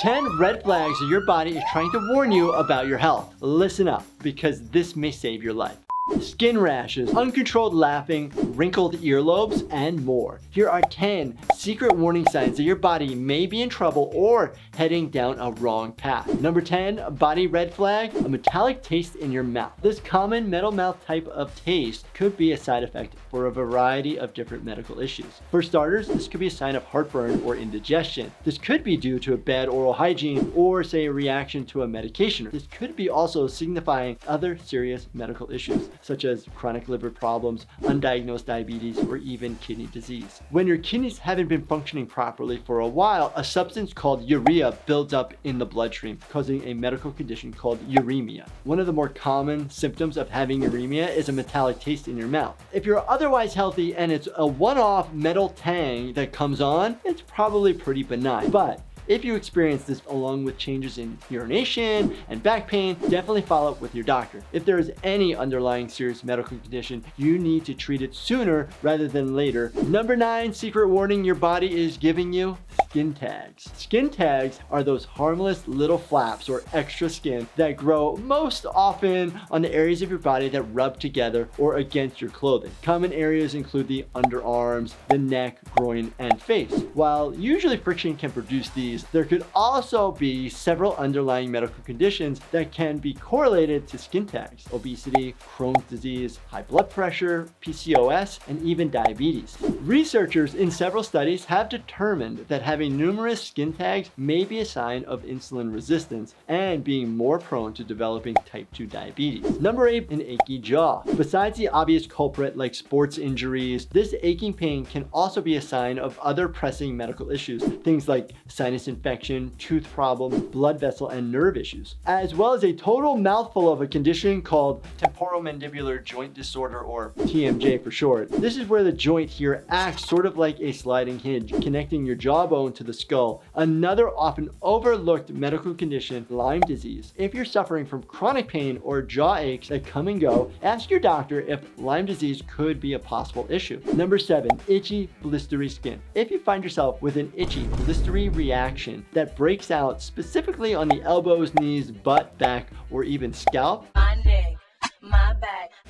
10 red flags your body is trying to warn you about your health. Listen up, because this may save your life skin rashes, uncontrolled laughing, wrinkled earlobes, and more. Here are 10 secret warning signs that your body may be in trouble or heading down a wrong path. Number 10, body red flag, a metallic taste in your mouth. This common metal mouth type of taste could be a side effect for a variety of different medical issues. For starters, this could be a sign of heartburn or indigestion. This could be due to a bad oral hygiene or say a reaction to a medication. This could be also signifying other serious medical issues such as chronic liver problems, undiagnosed diabetes, or even kidney disease. When your kidneys haven't been functioning properly for a while, a substance called urea builds up in the bloodstream, causing a medical condition called uremia. One of the more common symptoms of having uremia is a metallic taste in your mouth. If you're otherwise healthy and it's a one-off metal tang that comes on, it's probably pretty benign. But if you experience this along with changes in urination and back pain, definitely follow up with your doctor. If there is any underlying serious medical condition, you need to treat it sooner rather than later. Number nine secret warning your body is giving you skin tags. Skin tags are those harmless little flaps or extra skin that grow most often on the areas of your body that rub together or against your clothing. Common areas include the underarms, the neck, groin, and face. While usually friction can produce these disease, there could also be several underlying medical conditions that can be correlated to skin tags. Obesity, Crohn's disease, high blood pressure, PCOS, and even diabetes. Researchers in several studies have determined that having numerous skin tags may be a sign of insulin resistance and being more prone to developing type 2 diabetes. Number 8, an achy jaw. Besides the obvious culprit like sports injuries, this aching pain can also be a sign of other pressing medical issues, things like sinus sinus infection, tooth problems, blood vessel, and nerve issues, as well as a total mouthful of a condition called temporomandibular joint disorder or TMJ for short. This is where the joint here acts sort of like a sliding hinge, connecting your jawbone to the skull. Another often overlooked medical condition, Lyme disease. If you're suffering from chronic pain or jaw aches that come and go, ask your doctor if Lyme disease could be a possible issue. Number seven, itchy, blistery skin. If you find yourself with an itchy, blistery reaction action that breaks out specifically on the elbows, knees, butt, back, or even scalp,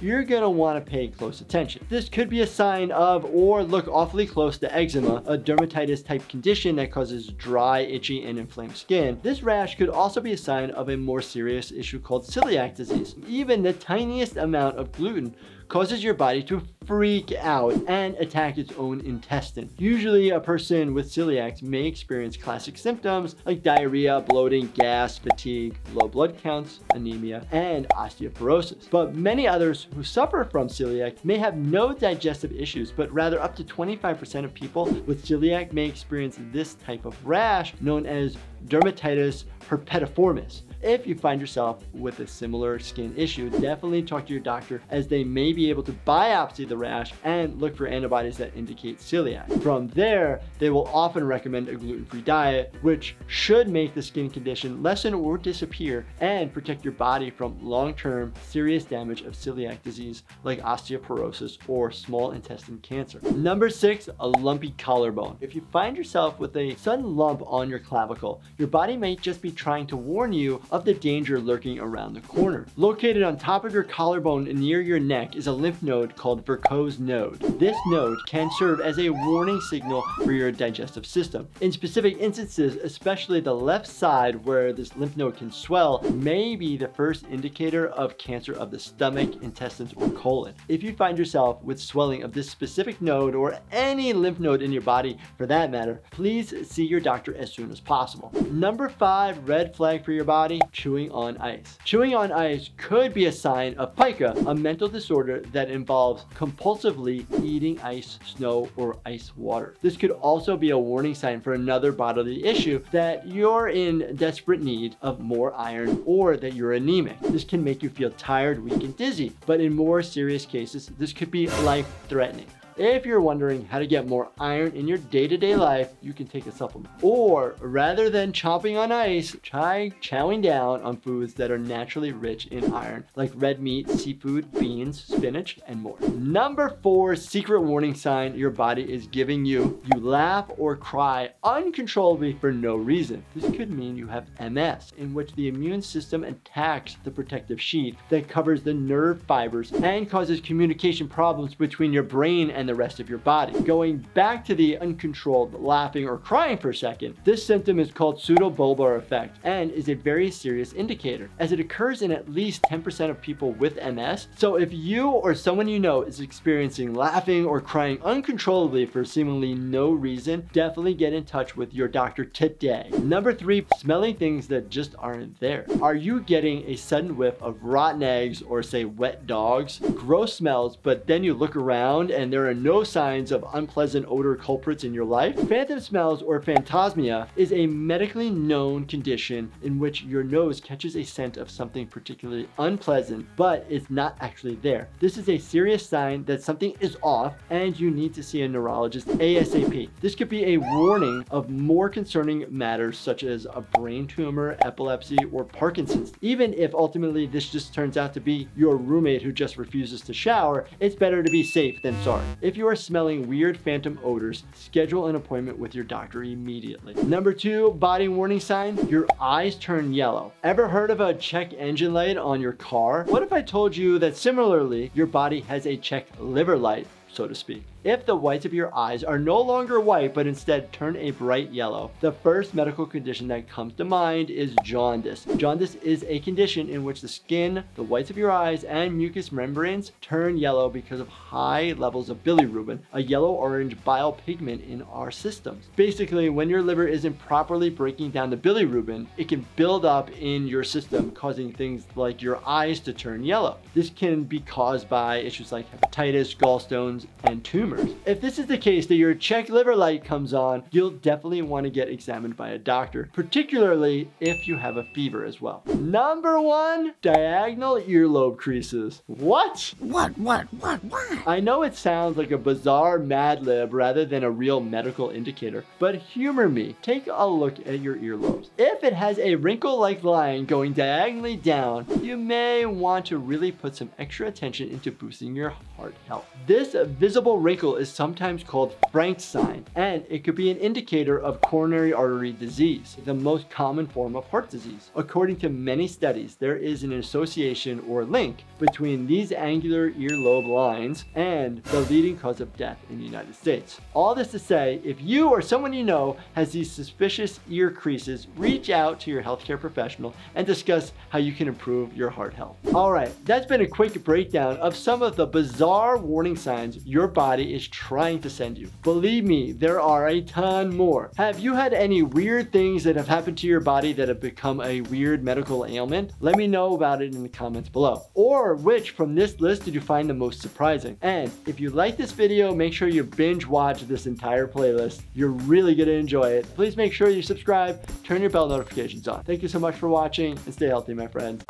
you're gonna wanna pay close attention. This could be a sign of or look awfully close to eczema, a dermatitis type condition that causes dry, itchy, and inflamed skin. This rash could also be a sign of a more serious issue called celiac disease. Even the tiniest amount of gluten causes your body to freak out and attack its own intestine. Usually a person with celiac may experience classic symptoms like diarrhea, bloating, gas, fatigue, low blood counts, anemia, and osteoporosis. But many others who suffer from celiac may have no digestive issues, but rather up to 25% of people with celiac may experience this type of rash known as dermatitis herpetiformis. If you find yourself with a similar skin issue, definitely talk to your doctor as they may be able to biopsy the rash and look for antibodies that indicate celiac. From there, they will often recommend a gluten-free diet, which should make the skin condition lessen or disappear and protect your body from long-term serious damage of celiac disease like osteoporosis or small intestine cancer. Number six, a lumpy collarbone. If you find yourself with a sudden lump on your clavicle, your body may just be trying to warn you of the danger lurking around the corner. Located on top of your collarbone and near your neck is a lymph node called Virchow's node. This node can serve as a warning signal for your digestive system. In specific instances, especially the left side where this lymph node can swell, may be the first indicator of cancer of the stomach, intestines, or colon. If you find yourself with swelling of this specific node or any lymph node in your body for that matter, please see your doctor as soon as possible. Number five, red flag for your body, chewing on ice. Chewing on ice could be a sign of pica, a mental disorder that involves compulsively eating ice, snow, or ice water. This could also be a warning sign for another bodily issue that you're in desperate need of more iron or that you're anemic. This can make you feel tired, weak, and dizzy, but in more serious cases, this could be life-threatening. If you're wondering how to get more iron in your day-to-day life, you can take a supplement. Or rather than chomping on ice, try chowing down on foods that are naturally rich in iron, like red meat, seafood, beans, spinach, and more. Number four secret warning sign your body is giving you, you laugh or cry uncontrollably for no reason. This could mean you have MS, in which the immune system attacks the protective sheath that covers the nerve fibers and causes communication problems between your brain and the rest of your body. Going back to the uncontrolled laughing or crying for a second, this symptom is called pseudobulbar affect and is a very serious indicator as it occurs in at least 10% of people with MS. So if you or someone you know is experiencing laughing or crying uncontrollably for seemingly no reason, definitely get in touch with your doctor today. Number three, smelling things that just aren't there. Are you getting a sudden whiff of rotten eggs or say wet dogs? Gross smells, but then you look around and there are no signs of unpleasant odor culprits in your life? Phantom smells or phantosmia is a medically known condition in which your nose catches a scent of something particularly unpleasant, but it's not actually there. This is a serious sign that something is off and you need to see a neurologist ASAP. This could be a warning of more concerning matters such as a brain tumor, epilepsy, or Parkinson's. Even if ultimately this just turns out to be your roommate who just refuses to shower, it's better to be safe than sorry. If you are smelling weird phantom odors, schedule an appointment with your doctor immediately. Number two, body warning sign, your eyes turn yellow. Ever heard of a check engine light on your car? What if I told you that similarly, your body has a check liver light, so to speak? If the whites of your eyes are no longer white, but instead turn a bright yellow, the first medical condition that comes to mind is jaundice. Jaundice is a condition in which the skin, the whites of your eyes, and mucous membranes turn yellow because of high levels of bilirubin, a yellow-orange bile pigment in our systems. Basically, when your liver isn't properly breaking down the bilirubin, it can build up in your system, causing things like your eyes to turn yellow. This can be caused by issues like hepatitis, gallstones, and tumors tumors. If this is the case that your check liver light comes on, you'll definitely want to get examined by a doctor, particularly if you have a fever as well. Number one, diagonal earlobe creases. What? What, what, what, what? I know it sounds like a bizarre mad lib rather than a real medical indicator, but humor me. Take a look at your earlobes. If it has a wrinkle-like line going diagonally down, you may want to really put some extra attention into boosting your heart health. This visible wrinkle is sometimes called Frank's sign, and it could be an indicator of coronary artery disease, the most common form of heart disease. According to many studies, there is an association or link between these angular earlobe lines and the leading cause of death in the United States. All this to say, if you or someone you know has these suspicious ear creases, reach out to your healthcare professional and discuss how you can improve your heart health. All right, that's been a quick breakdown of some of the bizarre warning signs your body is trying to send you. Believe me, there are a ton more. Have you had any weird things that have happened to your body that have become a weird medical ailment? Let me know about it in the comments below. Or which from this list did you find the most surprising? And if you like this video, make sure you binge watch this entire playlist. You're really gonna enjoy it. Please make sure you subscribe, turn your bell notifications on. Thank you so much for watching and stay healthy, my friends.